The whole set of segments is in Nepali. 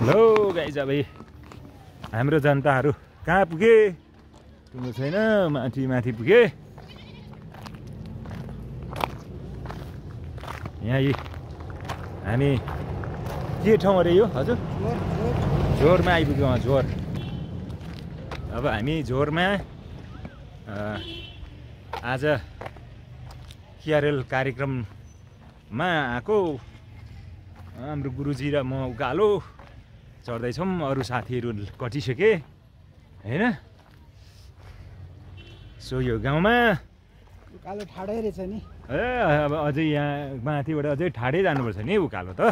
हेलो गाई अब हाम्रो जनताहरू कहाँ पुगे? पुग्नु छैन माथि माथि पुगे। यहाँ यी हामी के ठाउँ अरे यो? हजुर? झोरमा आइपुग्यौँ झोर। अब हामी झोरमा आज केआरएल कार्यक्रममा आएको। हाम्रो गुरुजी र म उकालो चढ्दैछौँ। अरू साथीहरू कटिसके होइन? सो यो गाउँमा कालो ठाडै रहेछ नि। ए अब अझै यहाँ माथिबाट अझै ठाडै जानुपर्छ नि उकालो त।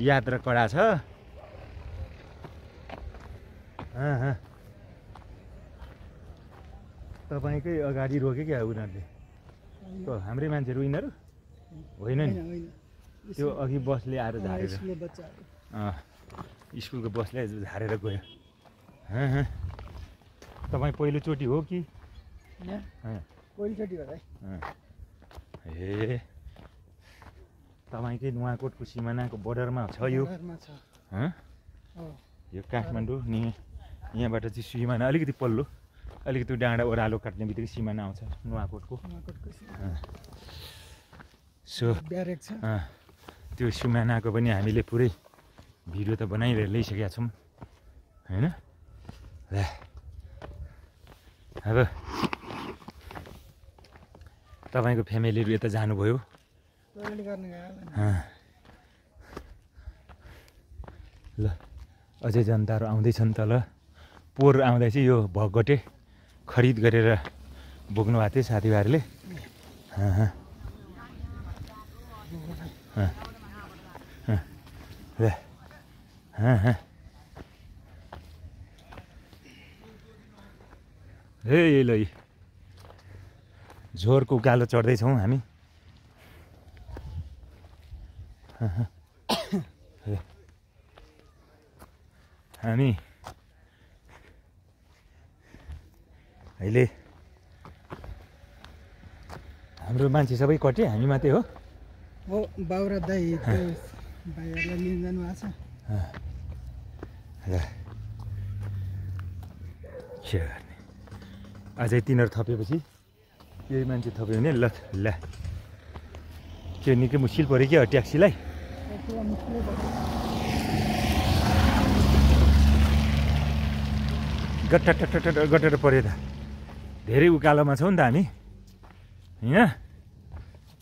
यात्रा कडा छ। तपाईँकै अगाडि रोक्यो क्या उनीहरूले? हाम्रै मान्छेहरू यिनीहरू? होइन नि। त्यो अघि बसले आएर झारेर। स्कुलको बसले झारेर गयो। हँ, हँ। तपाईँ पहिलोचोटि हो कि? पहिलोचोटि हो। ए तपाईँकै नुवाकोटको सिमानाको बोर्डरमा छ यो? यो काठमाडौँ नि यहाँबाट चाहिँ सिमाना अलिकति पल्लो अलिकति डाँडा ओह्रालो काट्ने बित्तिकै सिमाना आउँछ नुवाकोटको। सो त्यो सिमानाको पनि हामीले पुरै भिडियो त बनाइरहेर ल्याइसकेका छौँ। होइन? ल। अब तपाईँको फ्यामिलीहरू यता जानुभयो। ल। अझै जनताहरू आउँदैछन् तल पोहोर आउँदा चाहिँ यो भगटे खरिद गरेर बोक्नु भएको थियो साथीभाइहरूले। ल। ए ल। झोरको उकालो चढ्दैछौँ हामी। हामी। अहिले हाम्रो मान्छे सबै कट्यो हामी मात्रै हो। हो बाउ र दाई भाइहरूलाई लिन जानु भएको छ। ल। अझै तिनीहरू थपेपछि यही मान्छे थप्यो भने ल ल। त्यो निकै मुस्किल पऱ्यो क्या ट्याक्सीलाई। गट्टा टट्टा गटेर पऱ्यो त। धेरै उकालोमा छौँ नि त हामी। होइन?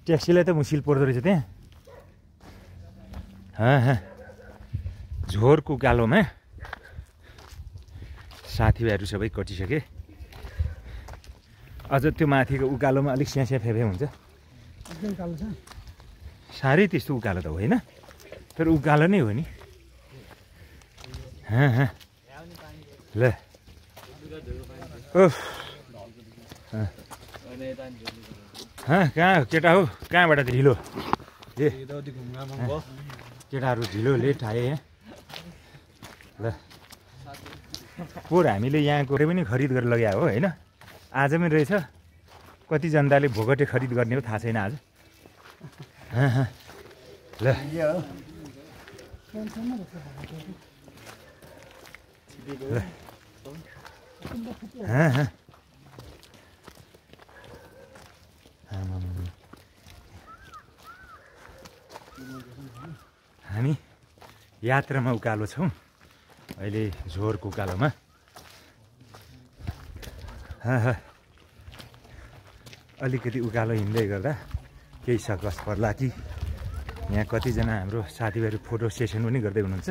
ट्याक्सीलाई त मुस्किल पर्दो रहेछ त्यहाँ। हाँ हाँ। झोरको उकालोमा साथीभाइहरू सबै कटिसके। अझ त्यो माथिको उकालोमा अलिक स्यास्या फेफे हुन्छ। साह्रै त्यस्तो उकालो त होइन। तर उकालो नै हो नि। हाँ हाँ। ल। उफ। हाँ। हाँ कहाँ केटा हो? कहाँबाट ढिलो? ए। केटाहरू ढिलो लेट आए यहाँ ल। पोहोर हामीले यहाँको पनि खरिद गरेर लगायो हो होइन? आज पनि रहेछ। कति जनताले भोगटे खरिद गर्ने हो थाहा छैन आज। ल। हामी यात्रामा उकालो छौँ। अहिले झोरको उकालोमा। अलिकति उकालो हिँड्दै गर्दा केही सकस पर्ला कि? यहाँ कतिजना हाम्रो साथीभाइहरू फोटो सेसन पनि गर्दै हुनुहुन्छ।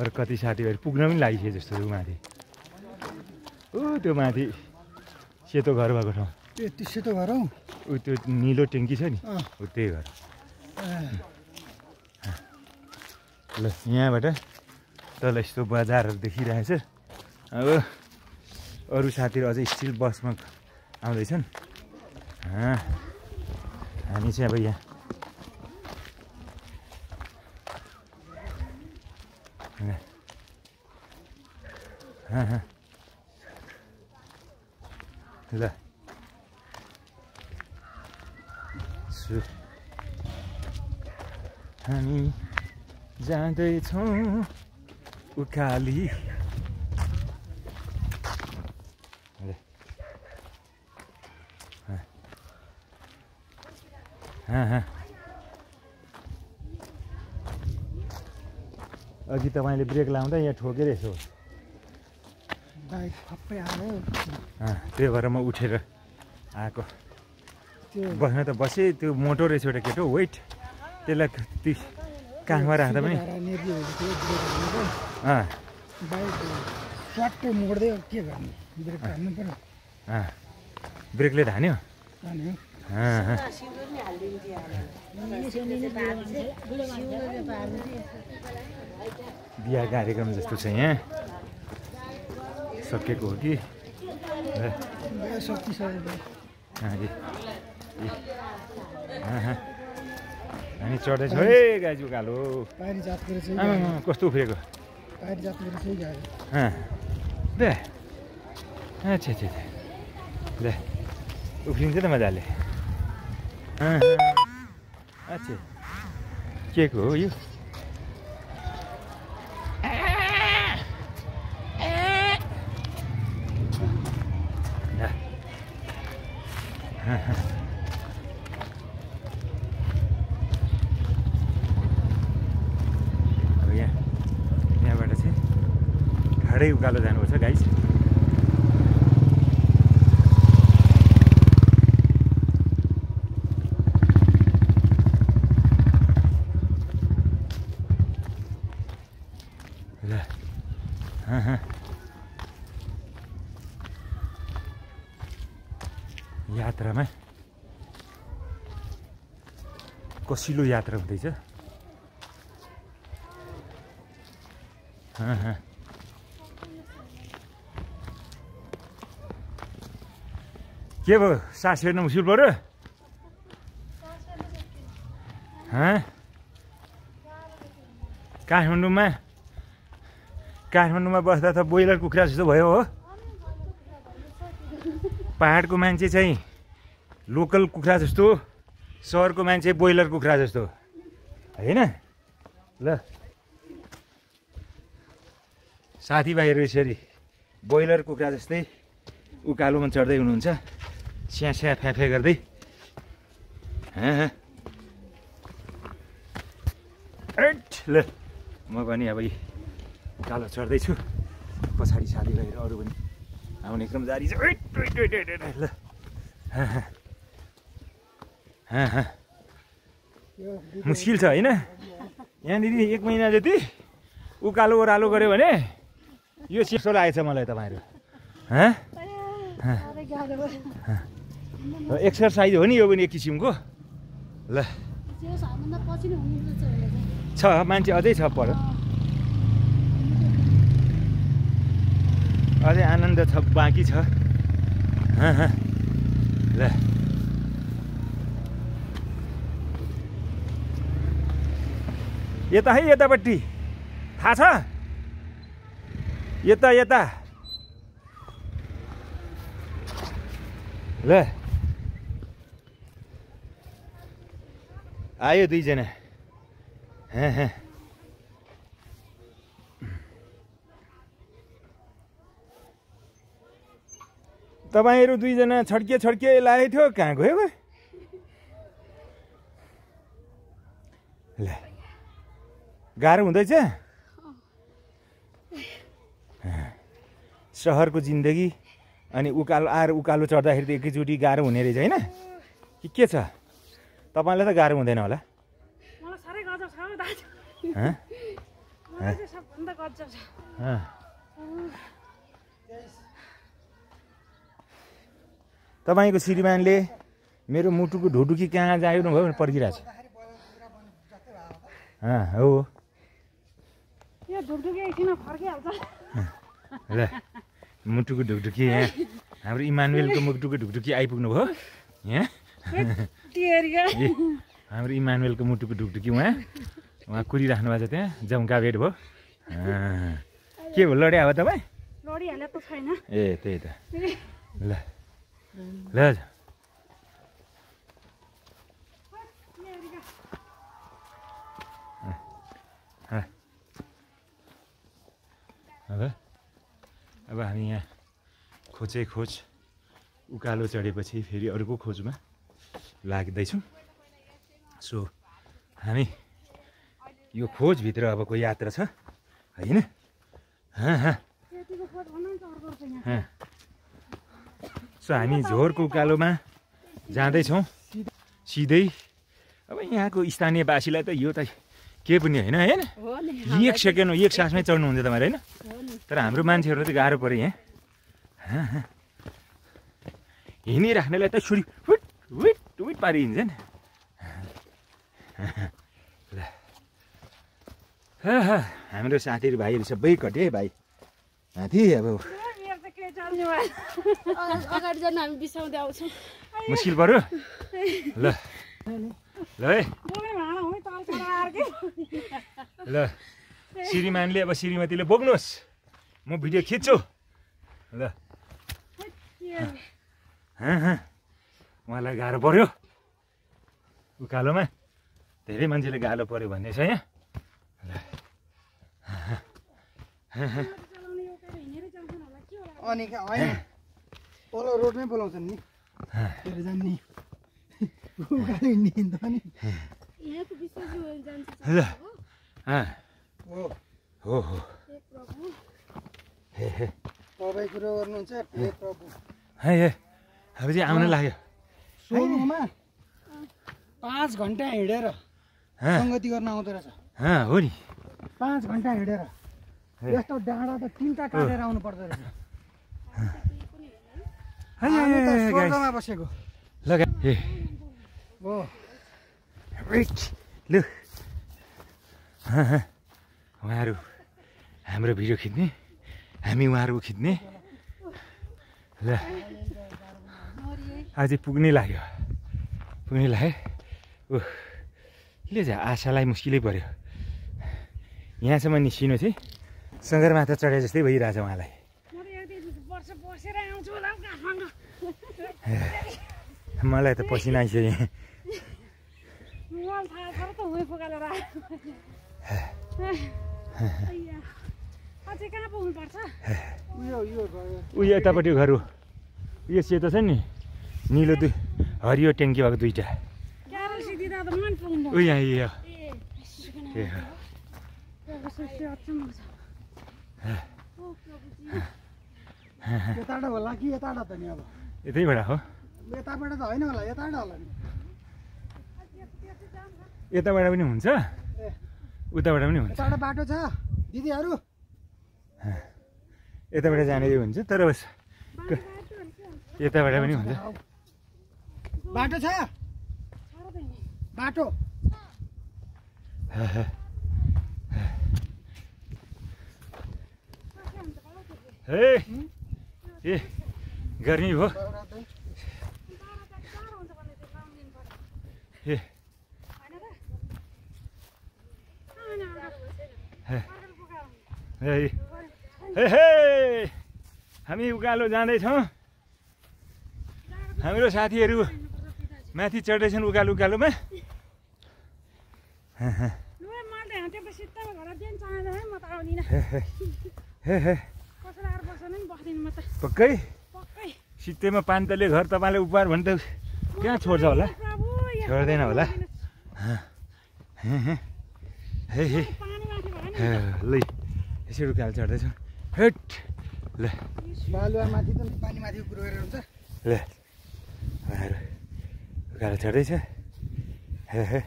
अरू कति साथीभाइहरू पुग्न पनि लागिसक्यो जस्तो ऊ माथि ऊ त्यो माथि सेतो घर भएको ठाउँ। त्यो सेतो घर हौ। ऊ त्यो निलो ट्याङ्की छ नि। ऊ त्यही घर। ल यहाँबाट तल यस्तो बजारहरू देखिरहेछ। अब अरू साथीहरू अझै स्टिल बसमा आउँदैछन्। हामी चाहिँ अब यहाँ। ल। हामी जाँदैछौँ। उकाली ले। हाँ। हाँ, हाँ। अघि तपाईँले ब्रेक लाउँदा यहाँ ठोकेर यसो बाइक खप्पै आयो। अँ, त्यही भएर म उठेर आएको। त्यो बस्न त बसेँ त्यो मोटो रहेछ एउटा केटो वेट त्यसलाई काखमा राख्दा पनि? बाइक स्वाटै मोड्दै के गर्ने ब्रेक हाल्नु पऱ्यो ब्रेकले धान्यो। बिहा कार्यक्रम जस्तो छ यहाँ सकिएको हो कि। हामी चढ्दैछौँ है गाजी। आमा, कस्तो उफ्रेको पारी जातको रहेछ है। गाडी अँ ल अच्छा अच्छा अच्छा ल उफ्रिन्छ त मजाले अँ, अँ। अच्छा। के को हो यो ल। अँ, अँ। अब यहाँ यहाँबाट चाहिँ ठाडै अँ। यात्रामा कसिलो यात्रा हुँदैछ के भयो? सास फेर्न मुस्किल पऱ्यो काठमाडौँमा? काठमाडौँमा बस्दा त बोइलर कुखुरा जस्तो भयो हो। पाहाडको मान्छे चाहिँ लोकल कुखुरा जस्तो सहरको मान्छे बोइलर कुखुरा जस्तो। होइन? ल। साथीभाइहरू यसरी बोइलर कुखुरा जस्तै उकालोमा चढ्दै हुनुहुन्छ। स्या स्या फ्याफे गर्दै। हँ, हँ। हैट, ल। म पनि अब यी उकालो चढ्दैछु। पछाडि साथीभाइहरू अरू पनि आउने क्रम जारी छ। ल। मुस्किल छ होइन? यहाँनिर एक महिना जति उकालो ओह्रालो गऱ्यो भने यो चिसो लागेछ मलाई तपाईँहरू। हँ। एक्सर्साइज हो नि यो पनि एक किसिमको? ल। छ मान्छे अझै छ पर। अझै आनन्द छ बाँकी छ। ल। यता है यतापट्टि। थाहा छ? यता यता। ल। आयो दुईजना। तपाईँहरू दुईजना छड्के छड्के लागेको थियो कहाँ गयो बा? ल गाह्रो हुँदैछ? सहरको जिन्दगी अनि उकालो आएर उकालो चढ्दाखेरि त एकैचोटि गाह्रो हुने रहेछ होइन? के छ? तपाईँलाई त गाह्रो हुँदैन होला। तपाईँको श्रीमानले मेरो मुटुको ढुडुकी कहाँ जायो भयो भने पर्खिरहेको छ हो। ल मुटुको ढुकढुकी यहाँ हाम्रो इमानुएलको मुटुको ढुकढुकी आइपुग्नु भयो यहाँ हाम्रो इमानुएलको मुटुको ढुकढुकी उहाँ। उहाँ कुरिराख्नु भएको छ त्यहाँ जम्का भेट भयो। के भयो लडिया हो तपाईँ? ए त्यही त। ल ल अब अब हामी यहाँ खोजे खोज उकालो चढेपछि फेरि अर्को खोजमा। लाग्दैछौँ। सो हामी यो खोजभित्र अबको यात्रा छ? होइन। सो हामी झोरको उकालोमा जाँदैछौँ। सिधै अब यहाँको स्थानीयवासीलाई त यो त के पनि होइन होइन? एक सेकेन्ड एक सासमै चढ्नुहुन्छ तपाईँहरू होइन? तर हाम्रो मान्छेहरू त गाह्रो पऱ्यो यहाँ। हिँडिराख्नेलाई त छुरी हुट हुट। हुट पारि हिँड्छ नि ल हा, हा, हाम्रो साथीहरू भाइहरू सबै कटे है भाइ। माथि अब मेरो त के चल्ने भयो अगा- अगाडि जानु हामी बिसाउँदै आउँछौँ मुस्किल पऱ्यो ल ल है। ल श्रीमानले अब श्रीमतीले बोक्नुहोस्। म भिडियो खिच्छु। ल। के हाँ, हाँ। उहाँलाई गाह्रो पऱ्यो उकालोमा धेरै मान्छेले गाह्रो पऱ्यो भन्ने छ यहाँ। अनि तल रोडमै बोलाउँछन् नि। हे हे। तपाईँ कुरो गर्नुहुन्छ। हे प्रभु। है हे। अब चाहिँ आउन लाग्यो। सोलुमा पाँच घन्टा हिँडेर सङ्गति गर्न आउँदो रहेछ। हाँ, हो नि। पाँच घन्टा हिँडेर। यस्तो डाँडा त तिनवटा काटेर आउनु पर्दो रहेछ। बसेको। ल। उहाँहरू हाम्रो भिडियो खिच्ने। हामी उहाँहरूको खिच्ने। ल। अझै पुग्नै लाग्यो पुग्नै लाग्यो ऊ ले जा आशालाई मुस्किलै पऱ्यो यहाँसम्म निस्किनु चाहिँ सगरमाथा चढे जस्तै भइरहेछ उहाँलाई मलाई त पसिना आइसक्यो उयो यतापट्टि घर हो यो सेतो छ नि निलो दुई हरियो ट्याङ्की भएको दुइटा ऊ यहाँ यो यताबाट होला कि यताबाट त नि अब यतैबाट हो यताबाट त होइन होला यताबाट होला नि यताबाट पनि हुन्छ उताबाट पनि हुन्छ बाटो छ दिदीहरू यताबाट जाने हुन्छ तर बस यताबाट पनि हुन्छ बाटो छ? बाटो। हे ए गर्मी भयो। ए। हामी उकालो जाँदैछौँ। हाम्रो साथीहरू माथि चढ्दैछन् उकालो उकालोमा? पक्कै? सित्तैमा पान्तले घर तपाईँलाई उपहार भने त कहाँ छोड्छ होला? छोड्दैन होला? ल यसरी उकालो चढ्दैछौँ। हेट। ल। बालुवा माथि त पानी माथि कुरो गरेर हुन्छ। ल। उकालो चढ्दैछ हे हे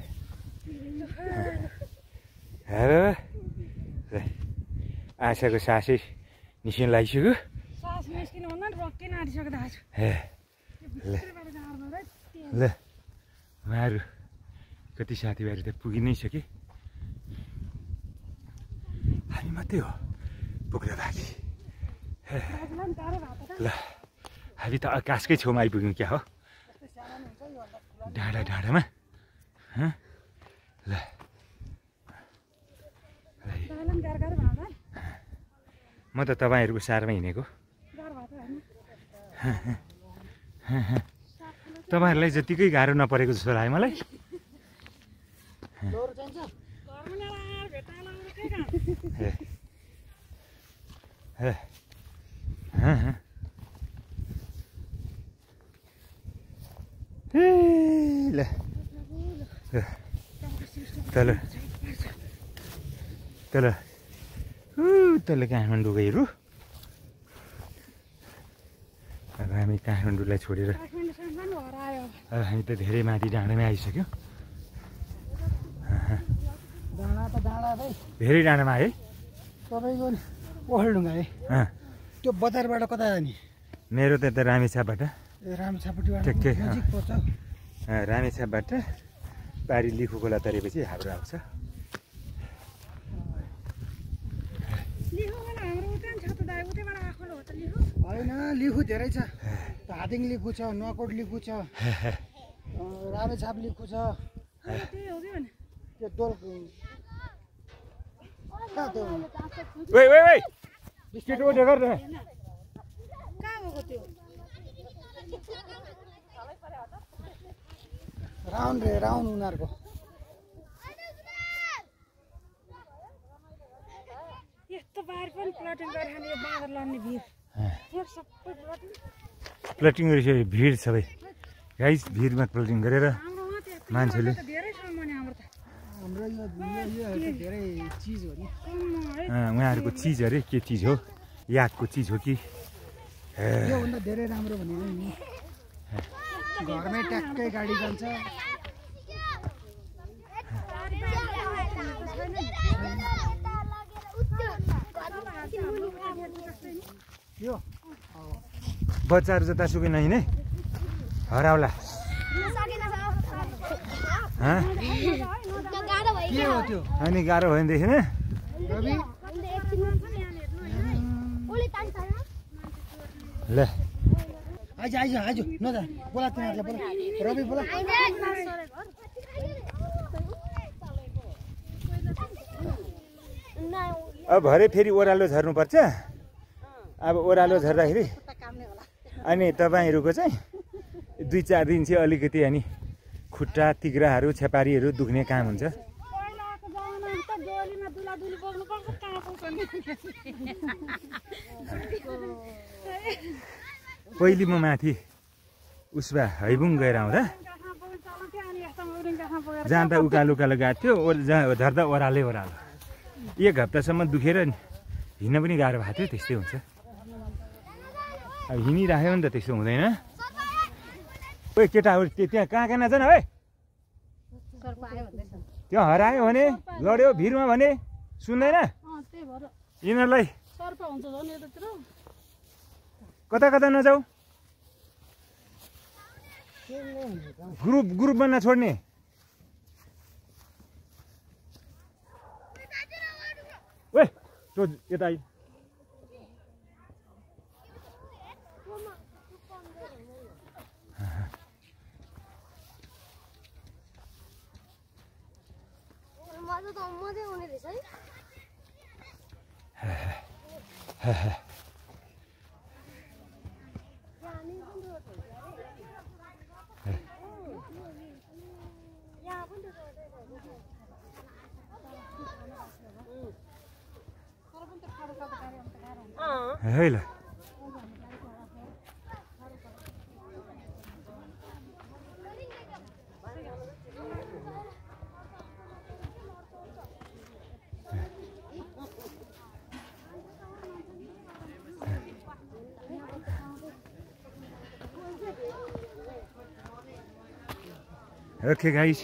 हेर आशाको सासै निस्किन लागिसक्यो ल उहाँहरू कति साथीभाइहरू त पुगि नै सके हामी मात्रै हो पुग्न बाँकी ल हामी त आकाशकै छेउमा आइपुग्यौँ क्या हो डाँडा डाँडामा? ल। म त तपाईँहरूको सारमा हिँडेको। तपाईँहरूलाई जतिकै गाह्रो नपरेको जस्तो लाग्यो मलाई। लोहोरो चाहिन्छ घरमा ल्याएर भेट्टाएर आउनु के काम हे। हे। हाँ, हाँ। ए, ल तल तल तल काठमाडौँ गइरु अब हामी काठमाडौँलाई छोडेर अब हामी त धेरै माथि डाँडामै आइसक्यौँ धेरै डाँडामा है तपाईँको ओखलढुङ्गा है अँ, त्यो बजारबाट कता जाने मेरो त यता रामेछापबाट रामछापट्टिबाट ठिकै, रामेछापबाट पारी लिखु खोला तरेपछि हाम्रो आउँछ। होइन लिखु धेरै छ। हातिङ लिखु छ नकोट लिखु छ। रामेछाप लिखु छ। त्यो दोल कहाँ त्यो ओइ ओइ ओइ बिस्किट ओर्डर गर न कहाँ गएको त्यो राउन्ड रे राउन्ड उनीहरूको। यस्तो बाहिर पनि प्लटिङ गरिखाने यो बाँदर लड्ने भिड। फेरि सबै प्लटिङ प्लटिङ गरिसक्यो भिड सबै। गाइस भिडमा प्लटिङ गरेर मान्छेले धेरै सम्म नि हाम्रो त। हाम्रो यो यो- योहरू त धेरै चिज हो नि। सम्म है। अँ, उहाँहरूको चिज अरे के चिज हो? यादको चिज हो कि? धेरै राम्रो भनेको नि। घरमै ट्याक्कै गाडी जान्छ। बच्चाहरू जतासुकै नहिँडे हराउला। हँ? के हो त्यो? अनि गाह्रो भयो भनेदेखि ल। आइज आइज आइज नजा बोला तिमीहरूलाई बोला। रवि बोला। अब भरे फेरि ओह्रालो झर्नुपर्छ? अब ओह्रालो झर्दाखेरि अनि तपाईँहरूको चाहिँ। दुई चार दिन चाहिँ अलिकति अनि खुट्टा तिग्राहरू छेपारीहरू दुख्ने काम हुन्छ। पहिले म माथि उसमा हैबुङ गएर आउँदा जाँदा उकालो उकालो गएको थियो जहाँ झर्दा ओह्रालै ओह्रालो। एक हप्तासम्म दुखेर नि हिँड्न पनि गाह्रो भएको थियो त्यस्तै हुन्छ। अब हिँडिराख्यो भने त त्यस्तो हुँदैन। ओइ केटाहरू त्यो त्यहाँ कहाँ कहाँ नजान है त्यो हरायो भने लड्यो भिरमा भने सुन्दैन। यिनीहरूलाई कता कता नजाऊ? ग्रुप ग्रुप बन्न छोड्ने। ओए त्यो यता आइ। मजा त मजै रहेछ है जाने पनि रोड हुन्छ अरे। यहाँ पनि त रोडै रहेछ। है ल ओके गाइस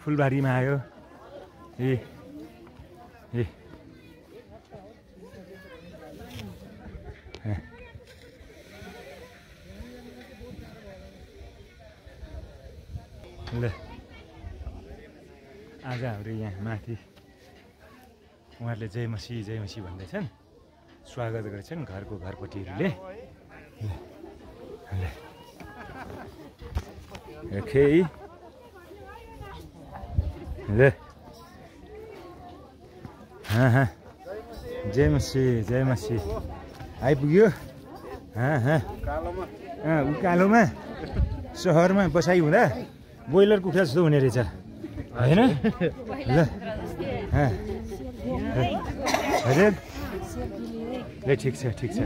फुलबारीमा आयो ए ए ल आज हाम्रो यहाँ माथि उहाँहरूले जय मसी जय मसी भन्दैछन् स्वागत गर्छन् घरको घरपट्टिहरूले। ओके ल। हाँ हाँ। जय मसी जय मसी। आइपुग्यो? हाँ हाँ। अँ उकालोमा। सहरमा बसाइ हुँदा ब्रोइलर कुखुरा जस्तो हुने रहेछ। होइन ल। हजुर ल ठिक छ ठिक छ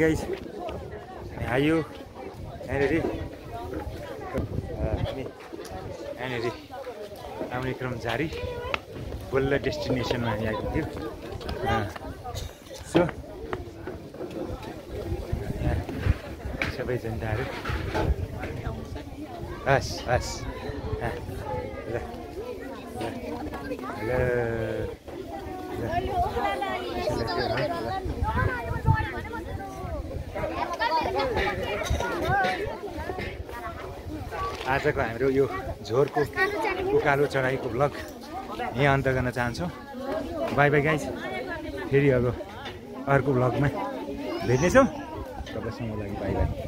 guys. अनि आयो यहाँनिर यहाँनिर आउने क्रम जारी बल्ल डेस्टिनेसनमा हामी आइपुग्यो यहाँ सबै जनताहरू हस् हस् ल आजको हाम्रो यो झोरको उकालो चढाइको ब्लग यहाँ अन्त गर्न चाहन्छौँ। बाई बाई गाइस फेरि अब अर्को ब्लगमा भेट्नेछौँ। तपाईँसँग लागि बाई बाई